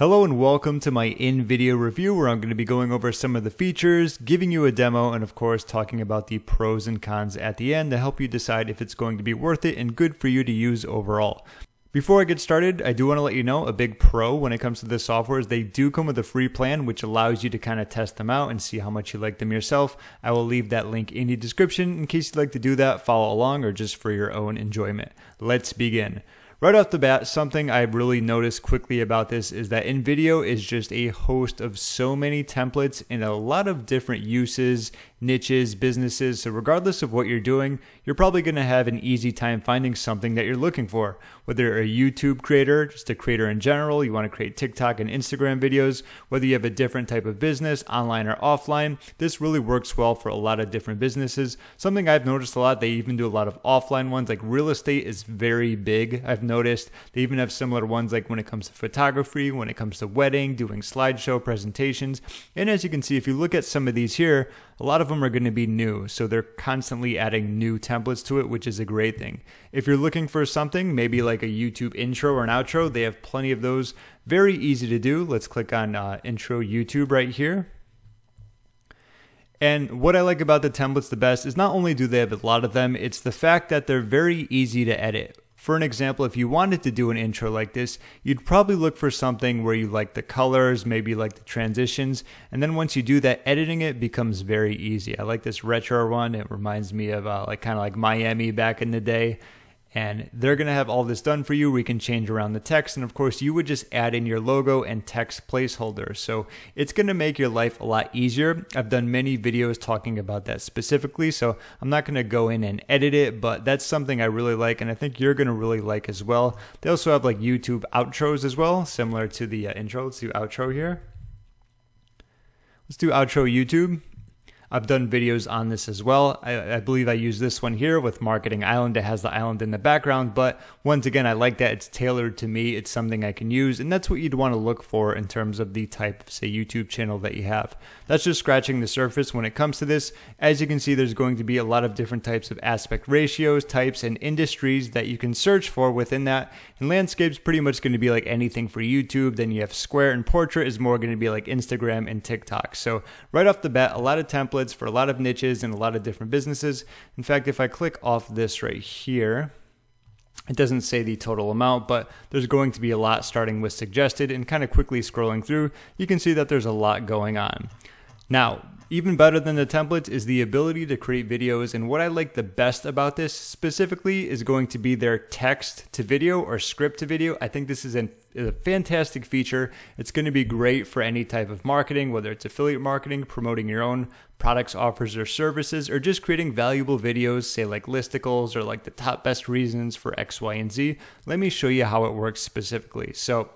Hello and welcome to my InVideo review where I'm going to be going over some of the features, giving you a demo, and of course talking about the pros and cons at the end to help you decide if it's going to be worth it and good for you to use overall. Before I get started, I do want to let you know a big pro when it comes to this software is they do come with a free plan which allows you to kind of test them out and see how much you like them yourself. I will leave that link in the description in case you'd like to do that, follow along, or just for your own enjoyment. Let's begin. Right off the bat, something I've really noticed quickly about this is that InVideo is just a host of so many templates and a lot of different uses niches, businesses. So, regardless of what you're doing, you're probably going to have an easy time finding something that you're looking for. Whether you're a YouTube creator, just a creator in general, you want to create TikTok and Instagram videos, whether you have a different type of business, online or offline, this really works well for a lot of different businesses. Something I've noticed a lot, they even do a lot of offline ones, like real estate is very big. I've noticed they even have similar ones like when it comes to photography, when it comes to wedding, doing slideshow presentations. And as you can see, if you look at some of these here, a lot of them are going to be new. So they're constantly adding new templates to it, which is a great thing. If you're looking for something, maybe like a YouTube intro or an outro, they have plenty of those. Very easy to do. Let's click on uh, intro YouTube right here. And what I like about the templates the best is not only do they have a lot of them, it's the fact that they're very easy to edit. For an example, if you wanted to do an intro like this, you'd probably look for something where you like the colors, maybe like the transitions, and then once you do that, editing it becomes very easy. I like this retro one. It reminds me of uh, like kind of like Miami back in the day and they're going to have all this done for you. We can change around the text. And of course, you would just add in your logo and text placeholder. So it's going to make your life a lot easier. I've done many videos talking about that specifically. So I'm not going to go in and edit it, but that's something I really like. And I think you're going to really like as well. They also have like YouTube outros as well, similar to the uh, intro. Let's do outro here. Let's do outro YouTube. I've done videos on this as well. I, I, believe I use this one here with Marketing Island. It has the island in the background, but once again, I like that it's tailored to me. It's something I can use, and that's what you'd want to look for in terms of the type of, say, YouTube channel that you have. That's just scratching the surface when it comes to this. As you can see, there's going to be a lot of different types of aspect ratios, types, and industries that you can search for within that. And landscape's pretty much going to be like anything for YouTube. Then you have square and portrait is more going to be like Instagram and TikTok. So right off the bat, a lot of templates templates for a lot of niches and a lot of different businesses. In fact, if I click off this right here, it doesn't say the total amount, but there's going to be a lot starting with suggested and kind of quickly scrolling through, you can see that there's a lot going on. Now, even better than the templates is the ability to create videos. And what I like the best about this specifically is going to be their text to video or script to video. I think this is an, a fantastic feature. It's going to be great for any type of marketing, whether it's affiliate marketing, promoting your own products, offers, or services, or just creating valuable videos, say like listicles or like the top best reasons for X, Y, and Z. Let me show you how it works specifically. So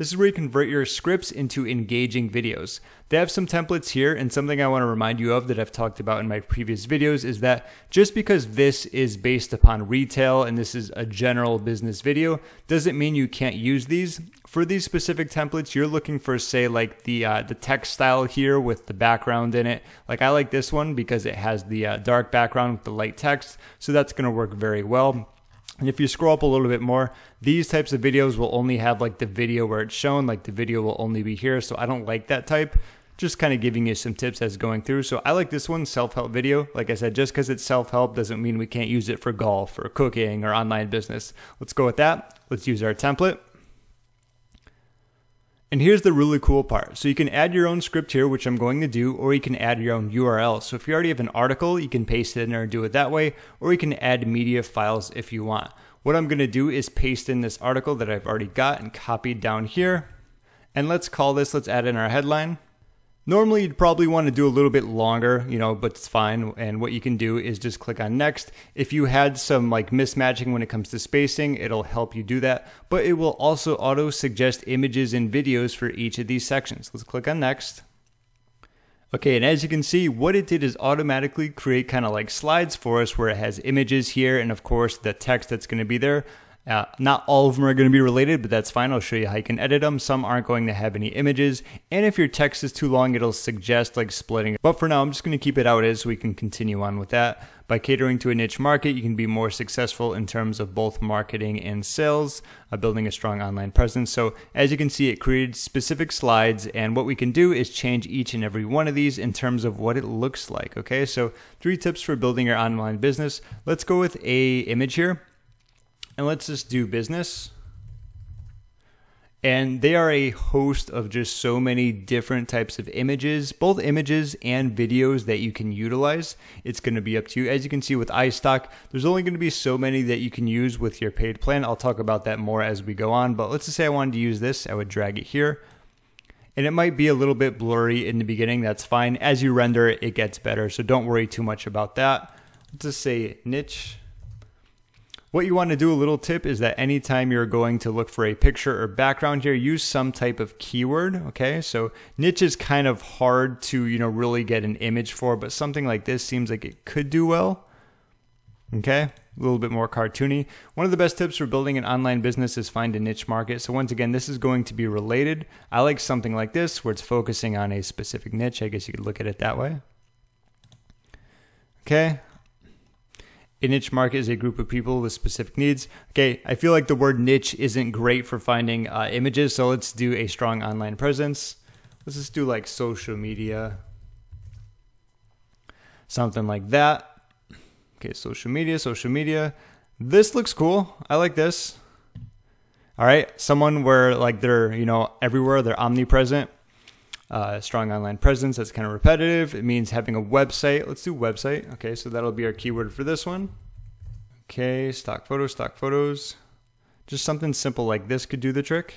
this is where you convert your scripts into engaging videos. They have some templates here, and something I want to remind you of that I've talked about in my previous videos is that just because this is based upon retail and this is a general business video, doesn't mean you can't use these. For these specific templates, you're looking for, say, like the uh, the text style here with the background in it. Like I like this one because it has the uh, dark background with the light text, so that's going to work very well. And if you scroll up a little bit more, these types of videos will only have like the video where it's shown, like the video will only be here. So I don't like that type. Just kind of giving you some tips as going through. So I like this one, self-help video. Like I said, just because it's self-help doesn't mean we can't use it for golf or cooking or online business. Let's go with that. Let's use our template. And here's the really cool part. So you can add your own script here, which I'm going to do, or you can add your own URL. So if you already have an article, you can paste it in there and do it that way, or you can add media files if you want. What I'm going to do is paste in this article that I've already got and copied down here. And let's call this, let's add in our headline. Normally, you'd probably want to do a little bit longer, you know, but it's fine. And what you can do is just click on next. If you had some like mismatching when it comes to spacing, it'll help you do that. But it will also auto suggest images and videos for each of these sections. Let's click on next. Okay, and as you can see, what it did is automatically create kind of like slides for us where it has images here and of course the text that's going to be there. Uh, not all of them are going to be related, but that's fine. I'll show you how you can edit them. Some aren't going to have any images. And if your text is too long, it'll suggest like splitting. But for now, I'm just going to keep it out as so we can continue on with that. By catering to a niche market, you can be more successful in terms of both marketing and sales, uh, building a strong online presence. So as you can see, it created specific slides and what we can do is change each and every one of these in terms of what it looks like. Okay, so three tips for building your online business. Let's go with a image here and let's just do business. And they are a host of just so many different types of images, both images and videos that you can utilize. It's going to be up to you. As you can see with iStock, there's only going to be so many that you can use with your paid plan. I'll talk about that more as we go on. But let's just say I wanted to use this. I would drag it here. And it might be a little bit blurry in the beginning. That's fine. As you render it, it gets better. So don't worry too much about that. Let's just say niche what you want to do, a little tip, is that anytime you're going to look for a picture or background here, use some type of keyword. Okay, so niche is kind of hard to you know really get an image for, but something like this seems like it could do well. Okay, a little bit more cartoony. One of the best tips for building an online business is find a niche market. So once again, this is going to be related. I like something like this where it's focusing on a specific niche. I guess you could look at it that way. Okay, a niche market is a group of people with specific needs. Okay, I feel like the word niche isn't great for finding uh, images, so let's do a strong online presence. Let's just do like social media, something like that. Okay, social media, social media. This looks cool. I like this. All right, someone where like they're you know everywhere, they're omnipresent. Uh, strong online presence. That's kind of repetitive. It means having a website. Let's do website. Okay, so that'll be our keyword for this one. Okay, stock photos, stock photos. Just something simple like this could do the trick.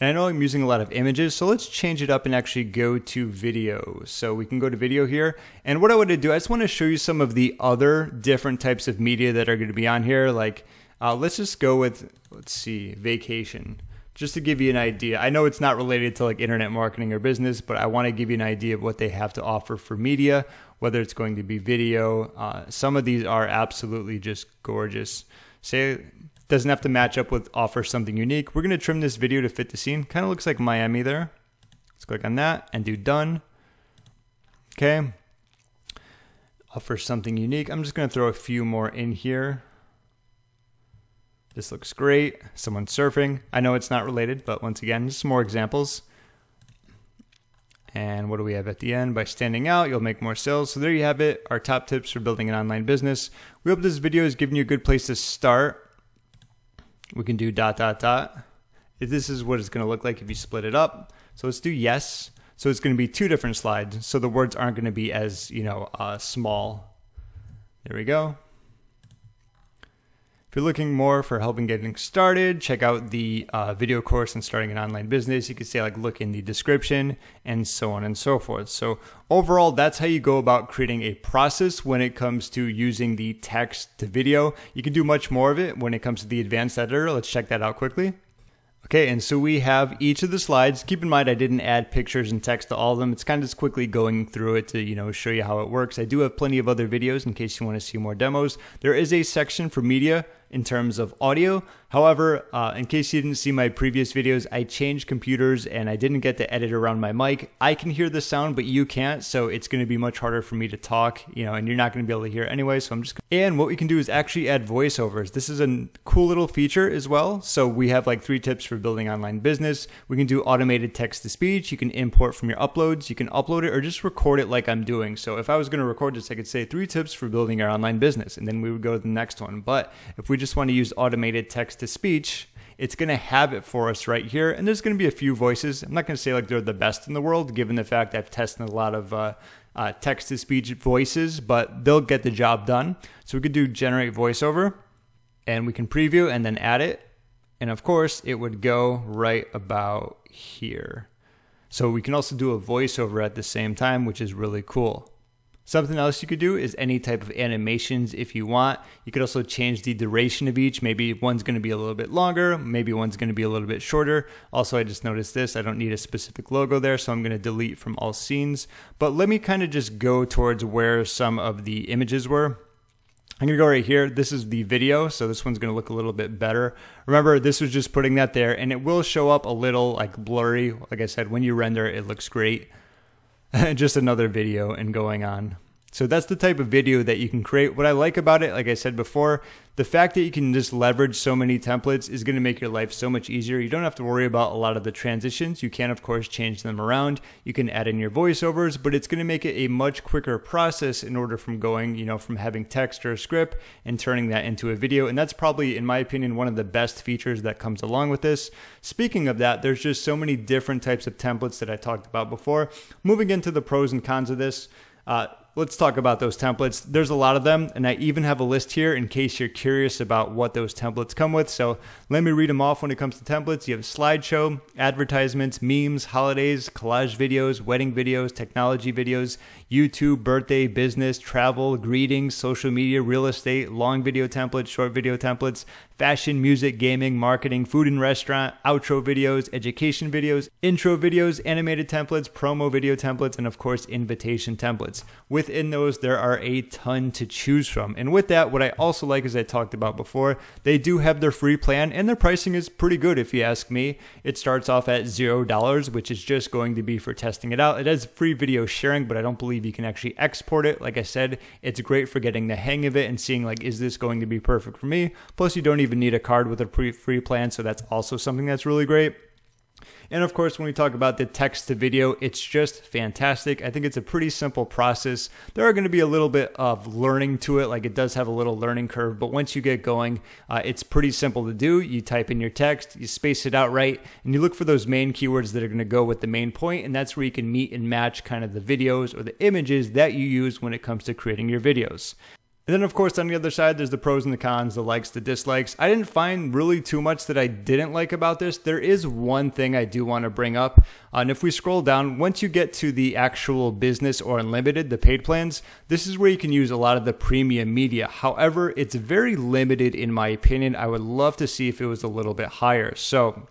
And I know I'm using a lot of images, so let's change it up and actually go to video. So we can go to video here. And what I want to do, I just want to show you some of the other different types of media that are going to be on here. Like, uh, let's just go with, let's see, vacation just to give you an idea. I know it's not related to like internet marketing or business, but I want to give you an idea of what they have to offer for media, whether it's going to be video. Uh, some of these are absolutely just gorgeous. Say doesn't have to match up with offer something unique. We're going to trim this video to fit the scene. Kind of looks like Miami there. Let's click on that and do done. Okay. Offer something unique. I'm just going to throw a few more in here. This looks great. Someone surfing. I know it's not related, but once again, just some more examples. And what do we have at the end? By standing out, you'll make more sales. So there you have it, our top tips for building an online business. We hope this video has given you a good place to start. We can do dot, dot, dot. This is what it's going to look like if you split it up. So let's do yes. So it's going to be two different slides. So the words aren't going to be as, you know, uh, small. There we go. If you're looking more for help in getting started, check out the uh, video course on starting an online business. You can say like look in the description and so on and so forth. So overall, that's how you go about creating a process when it comes to using the text to video. You can do much more of it when it comes to the advanced editor. Let's check that out quickly. Okay, and so we have each of the slides. Keep in mind I didn't add pictures and text to all of them. It's kind of just quickly going through it to, you know, show you how it works. I do have plenty of other videos in case you want to see more demos. There is a section for media in terms of audio. However, uh, in case you didn't see my previous videos, I changed computers and I didn't get to edit around my mic. I can hear the sound, but you can't, so it's going to be much harder for me to talk, you know, and you're not going to be able to hear anyway. So I'm just. And what we can do is actually add voiceovers. This is a cool little feature as well. So we have like three tips for building online business. We can do automated text to speech. You can import from your uploads. You can upload it or just record it like I'm doing. So if I was going to record this, I could say three tips for building your online business, and then we would go to the next one. But if we just want to use automated text to speech, it's going to have it for us right here. And there's going to be a few voices. I'm not going to say like they're the best in the world, given the fact I've tested a lot of uh, uh, text to speech voices, but they'll get the job done. So we could do generate voiceover and we can preview and then add it. And of course, it would go right about here. So we can also do a voiceover at the same time, which is really cool. Something else you could do is any type of animations if you want. You could also change the duration of each. Maybe one's going to be a little bit longer, maybe one's going to be a little bit shorter. Also, I just noticed this. I don't need a specific logo there, so I'm going to delete from all scenes. But let me kind of just go towards where some of the images were. I'm going to go right here. This is the video, so this one's going to look a little bit better. Remember, this was just putting that there, and it will show up a little like blurry. Like I said, when you render, it looks great. just another video and going on. So that's the type of video that you can create. What I like about it, like I said before, the fact that you can just leverage so many templates is going to make your life so much easier. You don't have to worry about a lot of the transitions. You can, of course, change them around. You can add in your voiceovers, but it's going to make it a much quicker process in order from going, you know, from having text or a script and turning that into a video. And that's probably, in my opinion, one of the best features that comes along with this. Speaking of that, there's just so many different types of templates that I talked about before. Moving into the pros and cons of this, uh, let's talk about those templates. There's a lot of them, and I even have a list here in case you're curious about what those templates come with. So let me read them off when it comes to templates. You have slideshow, advertisements, memes, holidays, collage videos, wedding videos, technology videos, YouTube, birthday, business, travel, greetings, social media, real estate, long video templates, short video templates, fashion, music, gaming, marketing, food and restaurant, outro videos, education videos, intro videos, animated templates, promo video templates, and of course, invitation templates. Within those, there are a ton to choose from. And with that, what I also like, as I talked about before, they do have their free plan and their pricing is pretty good if you ask me. It starts off at $0, which is just going to be for testing it out. It has free video sharing, but I don't believe you can actually export it. Like I said, it's great for getting the hang of it and seeing like, is this going to be perfect for me? Plus, you don't even need a card with a pre- free plan, so that's also something that's really great. And of course, when we talk about the text to video, it's just fantastic. I think it's a pretty simple process. There are going to be a little bit of learning to it, like it does have a little learning curve, but once you get going, uh, it's pretty simple to do. You type in your text, you space it out right, and you look for those main keywords that are going to go with the main point, and that's where you can meet and match kind of the videos or the images that you use when it comes to creating your videos. And then, of course, on the other side, there's the pros and the cons, the likes, the dislikes. I didn't find really too much that I didn't like about this. There is one thing I do want to bring up. Uh, and if we scroll down, once you get to the actual business or unlimited, the paid plans, this is where you can use a lot of the premium media. However, it's very limited in my opinion. I would love to see if it was a little bit higher. So,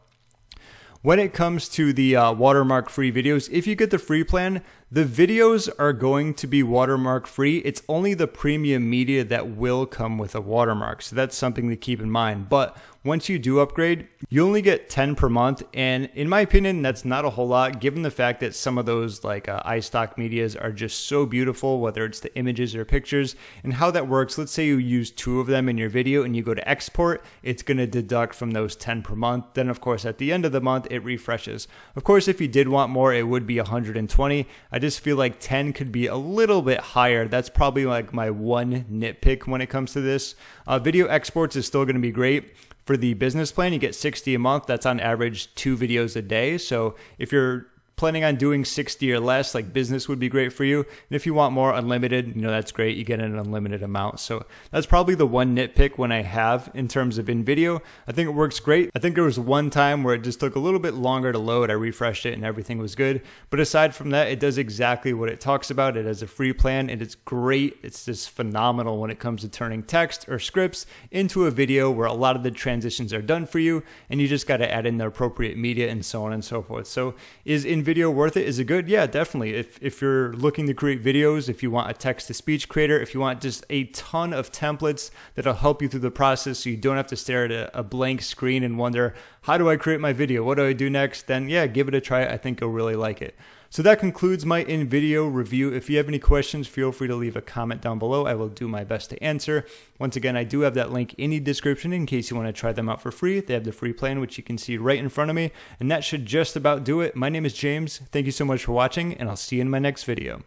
when it comes to the uh, watermark free videos, if you get the free plan, the videos are going to be watermark free. It's only the premium media that will come with a watermark. So that's something to keep in mind. But once you do upgrade, you only get 10 per month. And in my opinion, that's not a whole lot given the fact that some of those like uh, iStock medias are just so beautiful, whether it's the images or pictures and how that works. Let's say you use two of them in your video and you go to export, it's going to deduct from those 10 per month. Then of course, at the end of the month, it refreshes. Of course, if you did want more, it would be 120. I just feel like 10 could be a little bit higher. That's probably like my one nitpick when it comes to this. Uh, video exports is still going to be great. For the business plan, you get 60 a month. That's on average two videos a day. So if you're planning on doing 60 or less, like business would be great for you. And if you want more unlimited, you know, that's great. You get an unlimited amount. So that's probably the one nitpick when I have in terms of InVideo. I think it works great. I think there was one time where it just took a little bit longer to load. I refreshed it and everything was good. But aside from that, it does exactly what it talks about. It has a free plan and it's great. It's just phenomenal when it comes to turning text or scripts into a video where a lot of the transitions are done for you and you just got to add in the appropriate media and so on and so forth. So is in video worth it? Is it good? Yeah, definitely. If if you're looking to create videos, if you want a text to speech creator, if you want just a ton of templates that'll help you through the process so you don't have to stare at a, a blank screen and wonder, how do I create my video? What do I do next? Then yeah, give it a try. I think you'll really like it. So that concludes my InVideo review. If you have any questions, feel free to leave a comment down below. I will do my best to answer. Once again, I do have that link in the description in case you want to try them out for free. They have the free plan, which you can see right in front of me. And that should just about do it. My name is James. Thank you so much for watching, and I'll see you in my next video.